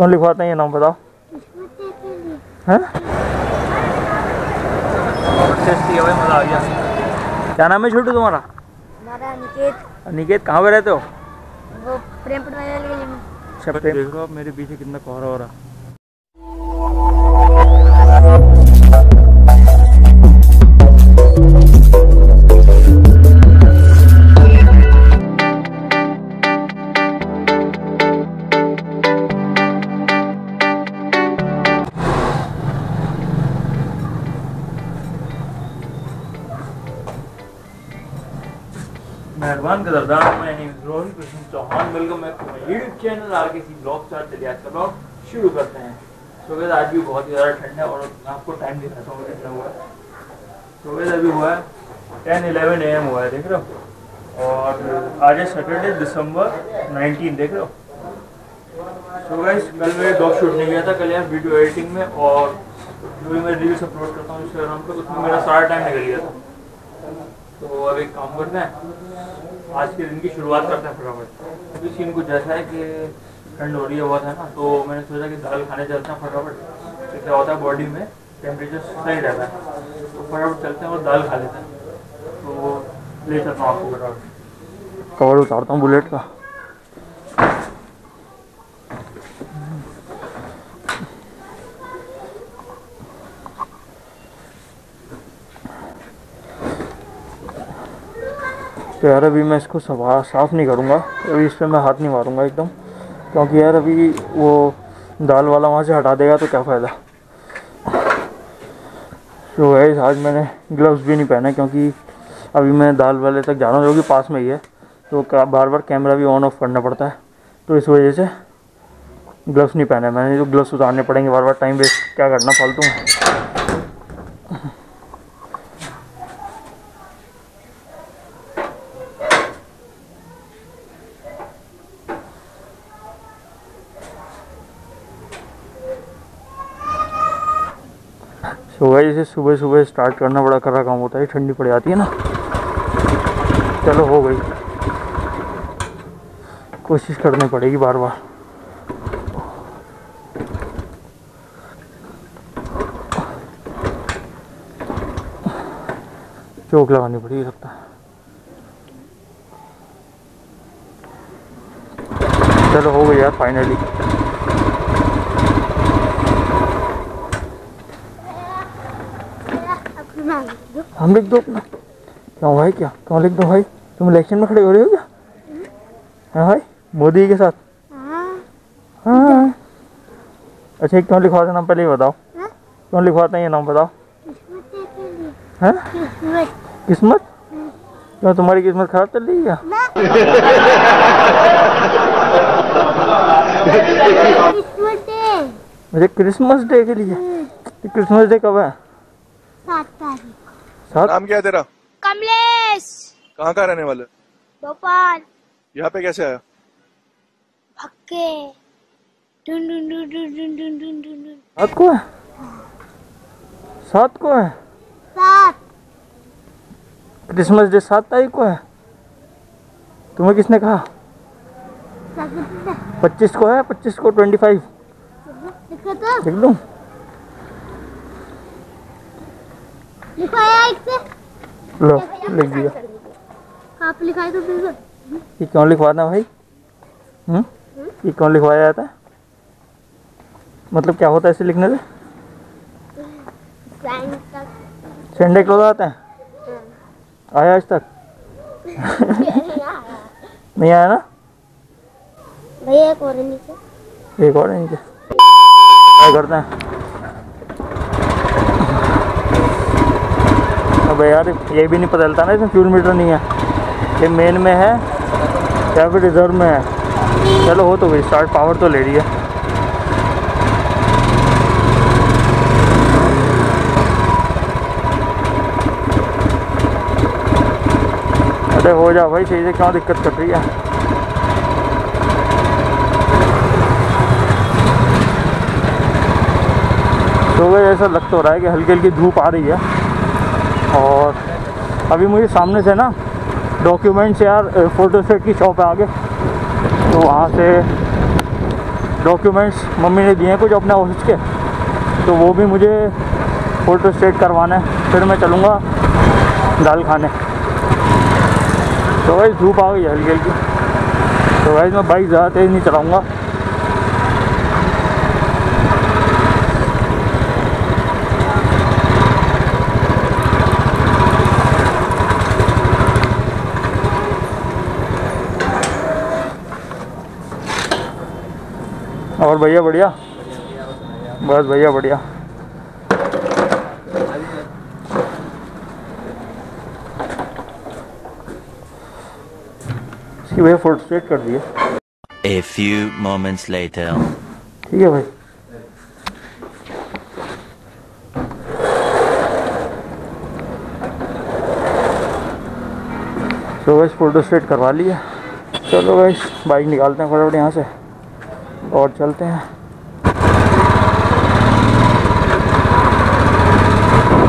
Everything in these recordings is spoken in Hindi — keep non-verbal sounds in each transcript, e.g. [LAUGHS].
कौन लिखवाते हैं ये नाम बताओ? हैं? टेस्टी है भाई मज़ा आ गया क्या नाम है छोटू तुम्हारा? हमारा निकेत। निकेत कहाँ पे रहते हो? वो प्रेम पटवारी वाली में। अच्छा प्रेम देखो आप मेरे पीछे कितना कोहरा हो रहा। मेहरबान कदरदान मैं Rohan Krishna Chauhan. Welcome back to my YouTube channel R K C blog चार चलिए आज का ब्लॉग शुरू करते हैं। तो वैसे आज भी बहुत ही ज़्यादा ठंड है और आपको टाइम दिखाता हूँ कितना हुआ है। तो वैसे अभी हुआ है टेन इलेवन ए एम हुआ है, देख रहे हो? और आज है सैटरडे दिसंबर नाइनटीन देख रहे हो? तो गाइस कल मैं ब्लॉग शूट नहीं गया था। कल यार वीडियो एडिटिंग में और जो भी मैं रील्स अपलोड करता हूँ इंस्टाग्राम पर उसमें मेरा सारा टाइम निकल गया था। तो अब एक काम करते हैं। आज के दिन की शुरुआत करते हैं फटाफट। अभी सीन कुछ जैसा है कि ठंड हो रही है, बहुत है ना तो मैंने सोचा कि दाल खाने चलते हैं फटाफट। तो क्या होता है बॉडी में टेम्परेचर सही रहता है। तो फटाफट चलते हैं और दाल खा लेते हैं। तो ले चलता हूँ आपको फटाफट। कवर उतारता हूँ बुलेट का। तो यार अभी मैं इसको साफ़ नहीं करूँगा। अभी इस पर मैं हाथ नहीं मारूँगा एकदम। क्योंकि यार अभी वो दाल वाला वहाँ से हटा देगा तो क्या फ़ायदा। तो है आज मैंने ग्लव्स भी नहीं पहने क्योंकि अभी मैं दाल वाले तक जा रहा हूँ, जो कि पास में ही है। तो बार बार कैमरा भी ऑन ऑफ़ करना पड़ता है। तो इस वजह से ग्लव्स नहीं पहने। मैंने जो ग्लव्स उतारने पड़ेंगे बार बार टाइम वेस्ट क्या करना फालतू में। सुबह इसे सुबह सुबह स्टार्ट करना बड़ा करा काम होता है ठंडी पड़ जाती है ना। चलो हो गई। कोशिश करनी पड़ेगी बार बार। चौक लगानी पड़ेगी लगता चलो हो गई यार फाइनली हम लिख दो अपना क्यों भाई क्या? क्यों लिख दो भाई? तुम इलेक्शन में खड़े हो रहे हो क्या? हाँ भाई मोदी के साथ। हाँ अच्छा एक क्यों लिखवाते नाम पहले ही बताओ। क्यों लिखवाते हैं ये नाम बताओ। हैं? किस्मत? क्यों तुम्हारी किस्मत खराब चल रही है क्या? मुझे क्रिसमस डे के लिए क्रिसमस डे कब है? सात तारीख। सात नाम क्या है तेरा? कमलेश। कहाँ का रहने वाले भोपाल। यहाँ पे कैसे आया? भक्के। डुन डुन डुन डुन डुन डुन डुन डुन डुन। सात को है? सात को है? सात। क्रिसमस डे सात तारीख को है? तुम्हें किसने कहा? पच्चीस को है पच्चीस को ट्वेंटी फाइव लिखो लिख दूँ एक से लो लिख दिया। आप लिखाए तो फिर ये क्यों लिखवाना भाई? हम्म? ये कौन लिखवाया जाता है? मतलब क्या होता है इसे लिखने से? संडे क्लोज आते हैं? आया आज तक? [LAUGHS] नहीं आया ना? भैया एक और नीचे। एक और नीचे। क्या करते हैं। यार, ये भी नहीं पता चलता ना, इसमें फ्यूल मीटर नहीं है। ये मेन में है, या फिर रिज़र्व में है। चलो, हो तो भाई स्टार्ट पावर तो ले रही है। अरे, हो जा भाई से क्यों दिक्कत कर रही है? सुबह ऐसा लग तो रहा है कि हल्की हल्की धूप आ रही है। और अभी मुझे सामने से ना डॉक्यूमेंट्स यार फ़ोटो सेट की शॉप है आगे। तो वहाँ से डॉक्यूमेंट्स मम्मी ने दिए हैं कुछ अपने ऑफ़िस के। तो वो भी मुझे फ़ोटो सेट करवाना है। फिर मैं चलूँगा दाल खाने। तो भाई धूप आ गई हल्की हल्की। तो भाई मैं बाइक ज़्यादा तेज़ नहीं चलाऊँगा। और भैया बढ़िया? बस भैया बढ़िया। इसकी भैया फ़ोटो स्टेट कर दिए। A few moments later. ठीक है भाई। तो बस फ़ोटो स्टेट करवा लिया चलो भाई बाइक निकालते हैं फटाफट यहाँ से। और चलते हैं।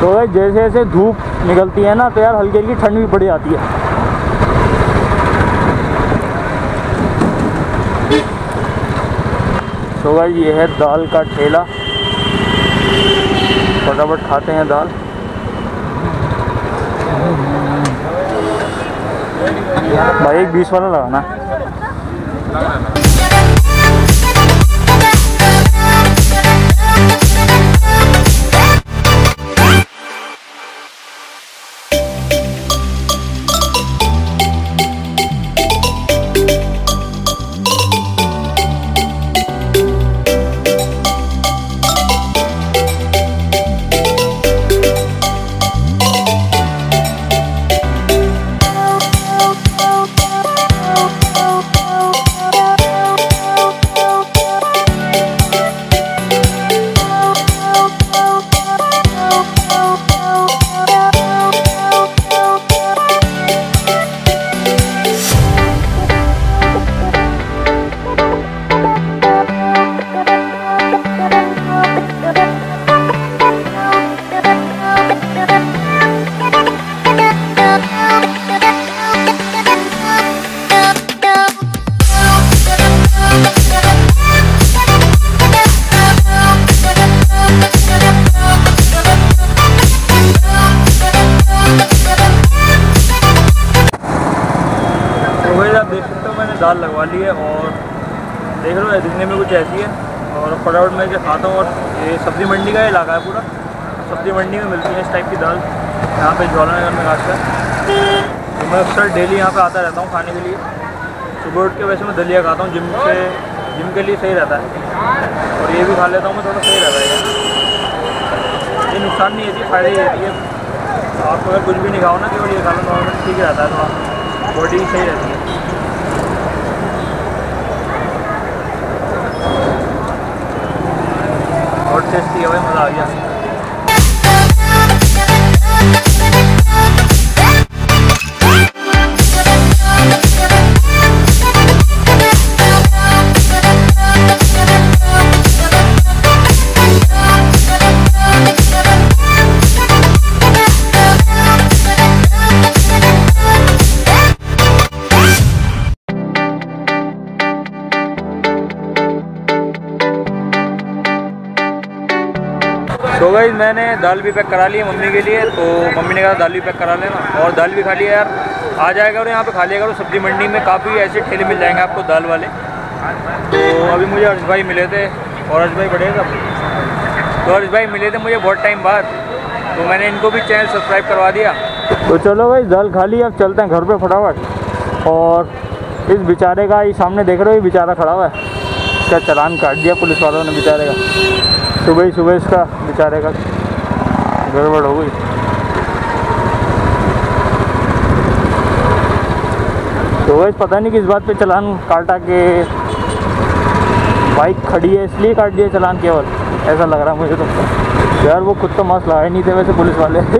तो भाई जैसे जैसे धूप निकलती है ना तो यार हल्की हल्की ठंड भी पड़ जाती है। तो भाई, ये है दाल का ठेला। फटाफट खाते हैं दाल। भाई, एक बीस वाला लगाना। मैंने दाल लगवा ली है और देख हो दिखने में कुछ ऐसी है। और फटाफट मैं खाता हूँ और ये सब्ज़ी मंडी का इलाका है पूरा। सब्ज़ी मंडी में मिलती है इस टाइप की दाल। यहाँ पे ज्वालानगर में खासकर। तो मैं अक्सर डेली यहाँ पे आता रहता हूँ खाने के लिए। सुबह उठ के वैसे मैं दलिया खाता हूँ जिम से जिम के लिए सही रहता है। और ये भी खा लेता हूँ मैं, थोड़ा सही रहता है ये। ये नुकसान नहीं होती, फ़ायदे ही रहती है। आप अगर कुछ भी नहीं खाओ ना, केवल ये खा लो नॉर्मल ठीक रहता है, थोड़ा। बॉडी सही रहती है। तो भाई मैंने दाल भी पैक करा ली है मम्मी के लिए तो मम्मी ने कहा दाल भी पैक करा लेना। और दाल भी खा लिया यार। आ जाएगा और यहाँ पे खा लिया करो। सब्ज़ी मंडी में काफ़ी ऐसे ठेले मिल जाएँगे आपको दाल वाले। तो अभी मुझे अर्श भाई मिले थे। और अर्श भाई सब तो अर्श भाई मिले थे मुझे बहुत टाइम बाद। तो मैंने इनको भी चैनल सब्सक्राइब करवा दिया। तो चलो भाई दाल खा ली। अब चलते हैं घर पर फटाफट। और इस बेचारे का ये सामने देख रहे हो, ये बेचारा खड़ा हुआ है। इसका चलान काट दिया पुलिस वालों ने बेचारे का। सुबह ही सुबह इसका बेचारे का गड़बड़ हो गई। तो वैसे पता नहीं किस बात पे चलान काटा के बाइक खड़ी है, इसलिए काट दिया चलान केवल। ऐसा लग रहा मुझे तो। यार वो खुद तो मास्क लगाए नहीं थे वैसे पुलिस वाले। [LAUGHS]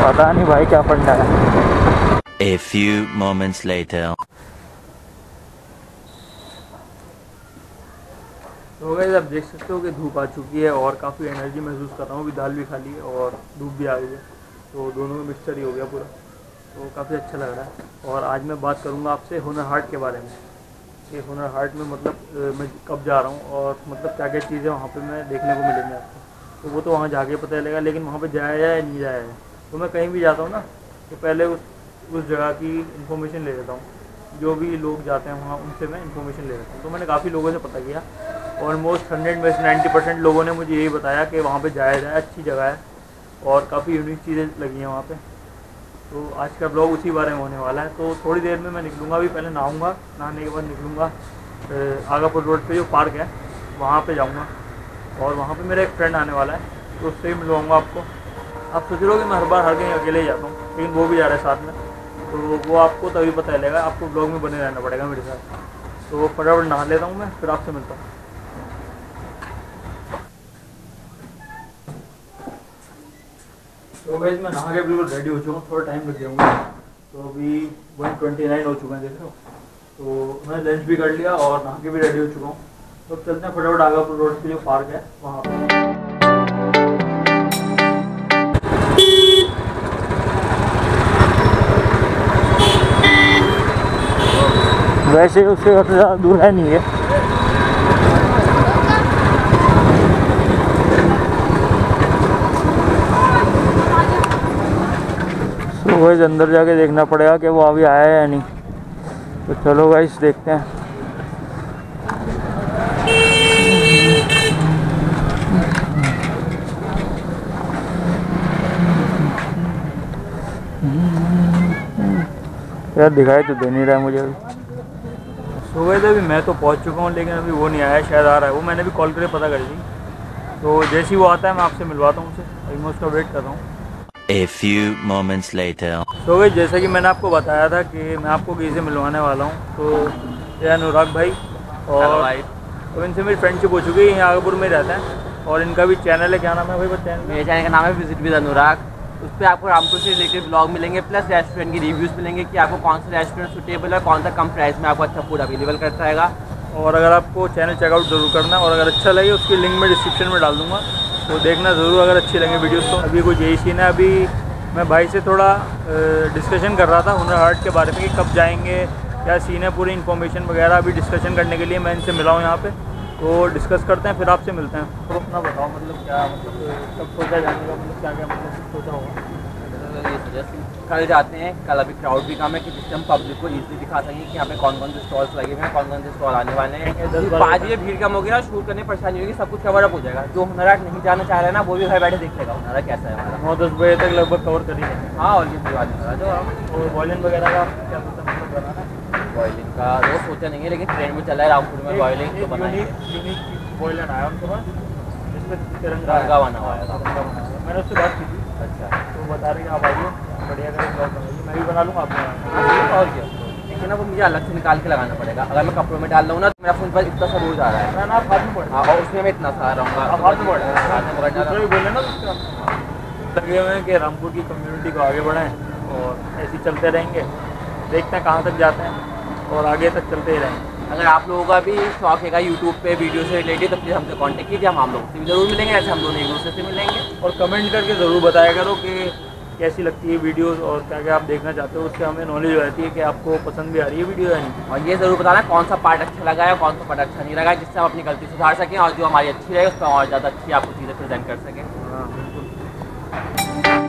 पता नहीं भाई क्या फंडा है। A few moments later. तो गई आप देख सकते हो कि धूप आ चुकी है और काफ़ी एनर्जी महसूस कर रहा हूँ। अभी दाल भी खा ली है और धूप भी आ गई है। तो दोनों में मिक्सचर ही हो गया पूरा। तो काफ़ी अच्छा लग रहा है। और आज मैं बात करूँगा आपसे हुनर हाट के बारे में। कि हुनर हाट में मतलब मैं कब जा रहा हूँ और मतलब क्या क्या चीज़ें वहाँ पर मैं देखने को मिलेंगी आपको। तो वो तो वहाँ जाके पता चलेगा, लेकिन वहाँ पर जाया जाए या नहीं जाया जाए तो मैं कहीं भी जाता हूँ ना तो पहले उस उस जगह की इन्फॉर्मेशन ले लेता हूँ। जो भी लोग जाते हैं वहाँ, उनसे मैं इन्फॉर्मेशन ले लेता हूँ। तो मैंने काफ़ी लोगों से पता किया ऑलमोस्ट हंड्रेड में से नाइन्टी परसेंट लोगों ने मुझे यही बताया कि वहाँ पे जाया जाए, अच्छी जगह है और काफ़ी यूनिक चीज़ें लगी हैं वहाँ पे। तो आज का ब्लॉग उसी बारे में होने वाला है। तो थोड़ी देर में मैं निकलूँगा, अभी पहले नहाऊँगा, नहाने के बाद निकलूँगा। आगापुर रोड पे जो पार्क है, वहाँ पे जाऊँगा। और वहाँ पे मेरा एक फ्रेंड आने वाला है तो उससे ही मिलवाऊँगा आपको। आप सोच रहे हो कि मैं हर बार हर कहीं अकेले ही जाता हूँ, लेकिन वो भी जा रहा है साथ में। तो वो आपको तभी पता चलेगा, आपको ब्लॉग में बने रहना पड़ेगा मेरे साथ। तो फटाफट नहा लेता हूँ मैं, फिर आपसे मिलता हूँ। तो मैं नहा के बिल्कुल रेडी हो चुका हूँ, थोड़ा टाइम लग जाऊँगा तो अभी वन ट्वेंटी नाइन हो चुका है, देख रहे हो? तो मैं लंच भी कर लिया और नहा के भी रेडी हो चुका हूँ। तो चलते हैं फटाफट आगापुर रोड पे जो पार्क है, वहाँ पर वैसे उससे ज़्यादा दूर है नहीं है। वैसे अंदर जाके देखना पड़ेगा कि वो अभी आया या नहीं। तो चलो गाइस देखते हैं। यार दिखाई तो दे नहीं रहा है मुझे अभी। से अभी मैं तो पहुँच चुका हूँ, लेकिन अभी वो नहीं आया, शायद आ रहा है। वो मैंने भी कॉल करके पता कर दी तो जैसे ही वो आता है, मैं आपसे मिलवाता हूँ उसे। अभी मैं उसका वेट कर रहा हूँ। A few moments later. तो भाई जैसा कि मैंने आपको बताया था कि मैं आपको किसी से मिलवाने वाला हूँ तो ये अनुराग भाई और तो इनसे मेरी फ्रेंडशिप हो चुकी है यहाँ आगपुर में रहते हैं और इनका भी चैनल है। क्या नाम है भाई बस चैनल मेरे चैनल का नाम है विज़िट विद अनुराग उस पर आपको रामपुर से रिलेटेड ब्लॉग मिलेंगे प्लस रेस्टोरेंट की रिव्यूज़ मिलेंगे कि आपको कौन सा रेस्टोरेंट सुटेबल है कौन सा कम प्राइस में आपको अच्छा फ़ूड अवेलेबल करता है और अगर आपको चैनल चेकआउट ज़रूर करना है और अगर अच्छा लगे उसकी लिंक मैं डिस्क्रिप्शन में डाल दूँगा। तो देखना ज़रूर अगर अच्छी लगे वीडियोस तो। अभी कुछ यही सीन है अभी मैं भाई से थोड़ा डिस्कशन कर रहा था हुनर हाट के बारे में कि कब जाएँगे क्या सीन है पूरी इन्फॉर्मेशन वगैरह अभी डिस्कशन करने के लिए मैं इनसे मिला हूँ यहाँ पर तो डिस्कस करते हैं फिर आपसे मिलते हैं। तो अपना बताओ मतलब क्या मतलब कब सोचा जाने का मतलब क्या क्या मतलब सोचा होगा? कल जाते हैं। कल अभी क्राउड भी कम है कि जिससे हम पब्लिक को इजीली दिखा सकें कि यहाँ पे कौन कौन से स्टॉल्स लगे हुए हैं कौन कौन से स्टॉल आने वाले हैं। पाँच बजे भीड़ कम होगी ना शूट करने परेशानी होगी सब कुछ कवर अप हो जाएगा। जो हुनराट नहीं जाना चाह रहा है ना वो भी घर बैठे देख लेगा हुनरा कैसा है हमारा। नौ दस बजे तक लगभग कवर कर ही हाँ और ये दिवाली जो और वॉयलिन वगैरह का क्या मतलब मतलब बॉयलिंग का वो सोचा नहीं है लेकिन ट्रेंड में चला है रामपुर में बॉयलिंग तो बनाएँगे। यूनिक बॉयलर आया उनके पास जिसमें तिरंगा बना हुआ है। है। मैंने उससे बात की थी। अच्छा। तो बता रही कि आप आइए। बढ़िया करें ब्लॉग बनाइए मैं भी बना लूँगा आप और क्या? लेकिन ना वो मुझे अलग से निकाल के लगाना पड़ेगा। अगर मैं कपड़ों में डाल रहा ना तो मेरा फ़ोन पर इतना सा रोज आ रहा है। मैं ना हाथ में पड़ हाँ और उसमें मैं इतना सा रहूँगा हाथ में पड़ बोले ना लगे हुए हैं कि रामपुर की कम्युनिटी को आगे बढ़ाएँ और ऐसे ही चलते रहेंगे। देखते हैं कहाँ तक जाते हैं और आगे तक चलते ही रहेंगे अगर आप लोगों का भी शौक है यूट्यूब पे वीडियो से रिलेटेड तो प्लीज़ हमसे कांटेक्ट कीजिए। हम हम लोग से भी ज़रूर मिलेंगे। ऐसे हम दोनों एक दूसरे से मिलेंगे। और कमेंट करके ज़रूर बताया करो कि कैसी लगती है वीडियोस और क्या क्या आप देखना चाहते हो उससे हमें नॉलेज हो जाती है कि आपको पसंद भी आ रही है वीडियो या नहीं। और ये ज़रूर बताना कौन सा पार्ट अच्छा लगा है कौन सा पार्ट अच्छा नहीं लगा जिससे हम अपनी गलती सुधार सकें और जो हमारी अच्छी रहे उस पर और ज़्यादा अच्छी आपको चीज़ें प्रेजेंट कर सकें। हाँ बिल्कुल।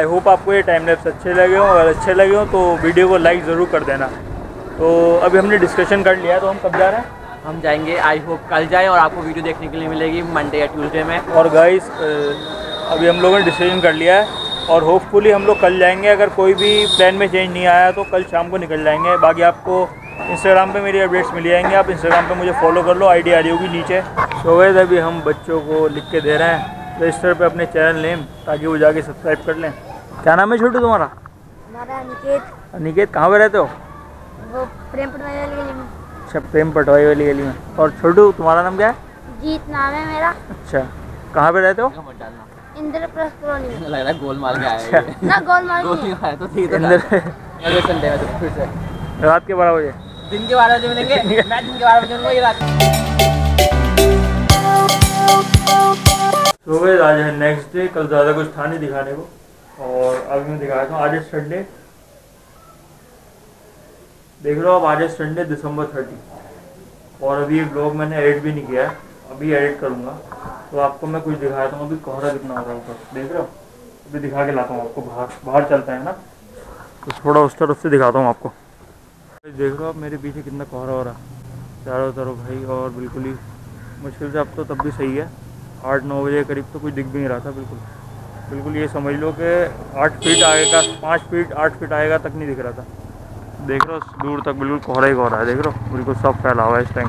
आई होप आपको ये टाइम लैप्स अच्छे लगे हों। अगर अच्छे लगे हों तो वीडियो को लाइक ज़रूर कर देना। तो अभी हमने डिस्कशन कर लिया है, तो हम कब जा रहे हैं? हम जाएँगे आई होप कल जाए और आपको वीडियो देखने के लिए मिलेगी मंडे या ट्यूसडे में। और गाइस अभी हम लोगों ने डिसीज़न कर लिया है और होपफुली हम लोग कल जाएँगे। अगर कोई भी प्लान में चेंज नहीं आया तो कल शाम को निकल जाएँगे। बाकी आपको इंस्टाग्राम पे मेरी अपडेट्स मिल जाएँगे। आप इंस्टाग्राम पे मुझे फॉलो कर लो आईडी आ रही होगी नीचे। सो गए अभी हम बच्चों को लिख के दे रहे हैं। रजिस्टर पे अपने चैनल नेम ताकि वो जाके सब्सक्राइब कर लें। क्या नाम है छोटू तुम्हारा? हमारा निकेत। निकेत कहाँ पे रहते हो? वो प्रेम पटवारी वाली गली में। अच्छा प्रेम पटवाई वाली गली में। और छोटू तुम्हारा नाम क्या है? जीत नाम है मेरा। अच्छा कहाँ पे रहते हो? मत इंद्रप्रस्थ कॉलोनी [LAUGHS] लग रहा है गोल माल आया है ना गोल मार्ग गोल नहीं। नहीं आया तो ठीक है। इंदर संडे में तो फिर से। रात के बारह बजे। दिन के बारह बजे मिलेंगे? [LAUGHS] मैं दिन के बारह बजे मिलूँगा ये रात। तो आज है नेक्स्ट डे कल ज़्यादा कुछ था नहीं दिखाने को। और अभी मैं दिखाया था आज है संडे देख लो अब आज है संडे दिसंबर थर्टी और अभी ये ब्लॉग मैंने एडिट भी नहीं किया है, अभी एडिट करूँगा। तो आपको मैं कुछ दिखाया था अभी कोहरा कितना हो रहा है ऊपर। देख रहे हो? अभी दिखा के लाता हूँ आपको, बाहर बाहर चलता है ना? तो थोड़ा उस तरफ़ से दिखाता हूँ आपको। देख रहे हो आप मेरे पीछे कितना कोहरा हो रहा है। चारों तरफ़ भाई, और बिल्कुल ही मुश्किल से अब तो तब भी सही है। आठ, नौ बजे करीब तो कुछ दिख भी नहीं रहा था, बिल्कुल। बिल्कुल ये समझ लो कि आठ फीट आएगा, पाँच फीट आठ फीट आएगा तक नहीं दिख रहा था। देख रहे हो, दूर तक बिल्कुल कोहरा ही कोहरा है, देख रहे हो? बिल्कुल सब फैला हुआ है इस टाइम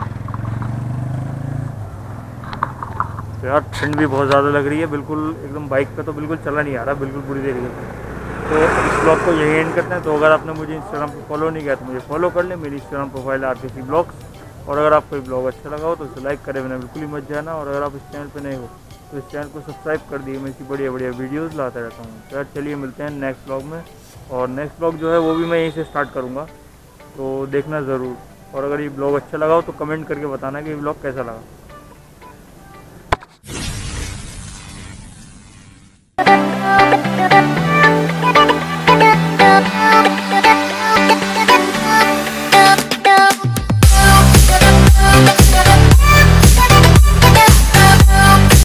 तो यार ठंड भी बहुत ज़्यादा लग रही है, बिल्कुल एकदम बाइक पे तो बिल्कुल चला नहीं आ रहा, बिल्कुल बुरी से तो इस ब्लॉग को यही एंड करते हैं। तो अगर आपने मुझे इंस्टाग्राम पर फॉलो नहीं किया तो मुझे फॉलो कर लें। मेरी Instagram profile R C blogs और अगर आपको ये ब्लॉग अच्छा लगा हो तो उसे लाइक करे, बिना बिल्कुल ही मत जाना। और अगर आप इस चैनल पर नहीं हो तो इस चैनल को सब्सक्राइब कर दिए, मैं इसी बढ़िया बढ़िया वीडियोज़ लाता रहता हूँ। तो चलिए मिलते हैं नेक्स्ट ब्लॉग में। और नेक्स्ट ब्लॉग जो है, वो भी मैं यहीं से स्टार्ट करूँगा। तो देखना ज़रूर। और अगर ये ब्लॉग अच्छा लगा हो तो कमेंट करके बताना कि ये ब्लॉग कैसा लगा।